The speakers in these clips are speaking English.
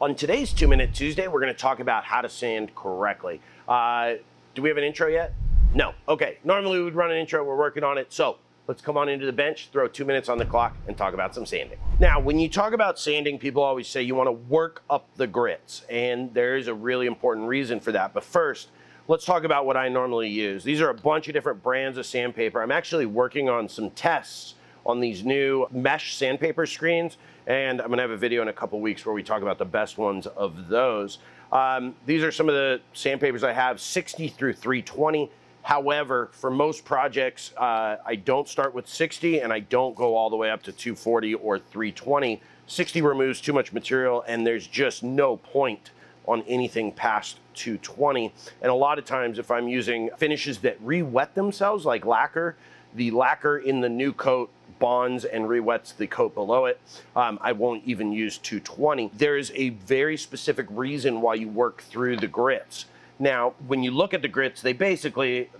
On today's Two Minute Tuesday, we're going to talk about how to sand correctly. Uh, do we have an intro yet? No. Okay. Normally we would run an intro. We're working on it. So let's come on into the bench, throw two minutes on the clock, and talk about some sanding. Now, when you talk about sanding, people always say you want to work up the grits, and there is a really important reason for that. But first, let's talk about what I normally use. These are a bunch of different brands of sandpaper. I'm actually working on some tests on these new mesh sandpaper screens and I'm gonna have a video in a couple weeks where we talk about the best ones of those. Um, these are some of the sandpapers I have, 60 through 320. However, for most projects, uh, I don't start with 60 and I don't go all the way up to 240 or 320. 60 removes too much material and there's just no point on anything past 220. And a lot of times if I'm using finishes that re-wet themselves like lacquer, the lacquer in the new coat bonds and re-wets the coat below it. Um, I won't even use 220. There is a very specific reason why you work through the grits. Now, when you look at the grits, they basically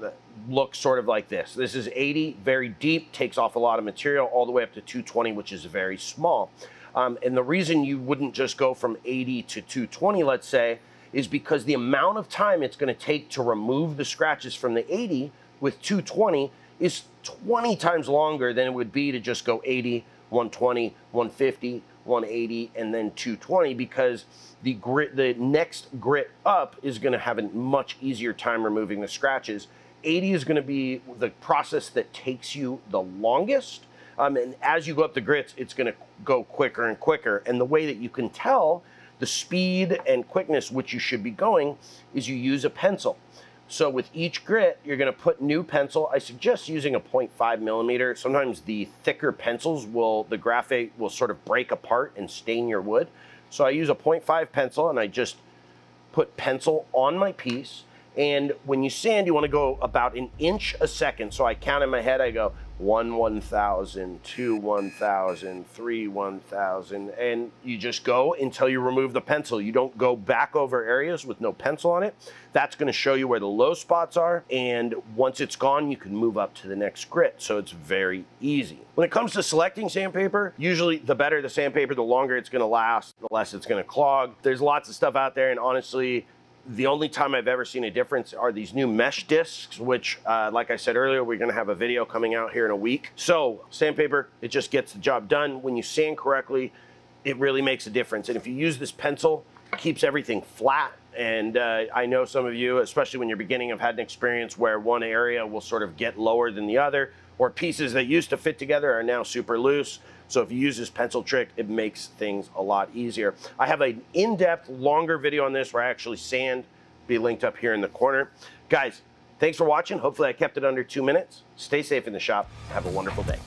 look sort of like this. This is 80, very deep, takes off a lot of material, all the way up to 220, which is very small. Um, and the reason you wouldn't just go from 80 to 220, let's say, is because the amount of time it's going to take to remove the scratches from the 80 with 220 is 20 times longer than it would be to just go 80, 120, 150, 180, and then 220 because the grit, the next grit up is going to have a much easier time removing the scratches. 80 is going to be the process that takes you the longest. Um, and as you go up the grits, it's going to go quicker and quicker. And the way that you can tell the speed and quickness which you should be going is you use a pencil. So with each grit, you're gonna put new pencil. I suggest using a 0.5 millimeter. Sometimes the thicker pencils will, the graphite will sort of break apart and stain your wood. So I use a 0.5 pencil and I just put pencil on my piece. And when you sand, you wanna go about an inch a second. So I count in my head, I go one 1,000, two 1,000, three 1,000, and you just go until you remove the pencil. You don't go back over areas with no pencil on it. That's gonna show you where the low spots are, and once it's gone, you can move up to the next grit, so it's very easy. When it comes to selecting sandpaper, usually the better the sandpaper, the longer it's gonna last, the less it's gonna clog. There's lots of stuff out there, and honestly, the only time I've ever seen a difference are these new mesh discs, which, uh, like I said earlier, we're gonna have a video coming out here in a week. So sandpaper, it just gets the job done. When you sand correctly, it really makes a difference. And if you use this pencil, keeps everything flat. And uh, I know some of you, especially when you're beginning, have had an experience where one area will sort of get lower than the other, or pieces that used to fit together are now super loose. So if you use this pencil trick, it makes things a lot easier. I have an in-depth, longer video on this where I actually sand, be linked up here in the corner. Guys, thanks for watching. Hopefully I kept it under two minutes. Stay safe in the shop. Have a wonderful day.